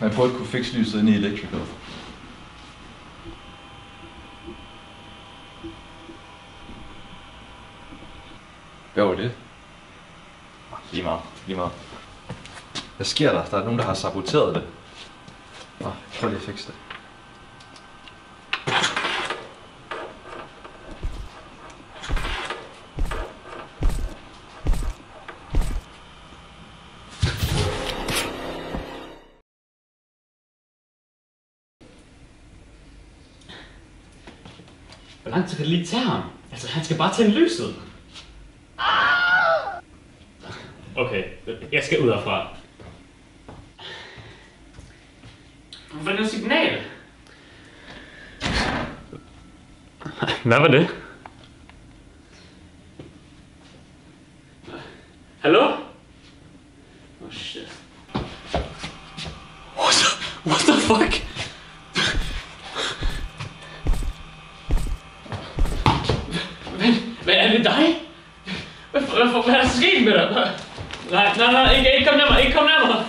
Man burde kunne fikse lyset inde i electrical. Hvad var det? Lige meget, lige meget. Hvad sker der? Der er nogen, der har saboteret det. Nå, prøv lige at fikse det. Hvor lang tid kan det lige tage ham? Altså, han skal bare tænde lyset. Okay, jeg skal ud herfra. Hvad er det signal? Hvad var det? Hallo? Oh shit. What the, what the fuck? Hvad er det dig? Hvad, hvad, hvad, hvad er der sket med dig? Nej, nej, nej, ikke, ikke kom nærmere, ikke kom nærmere.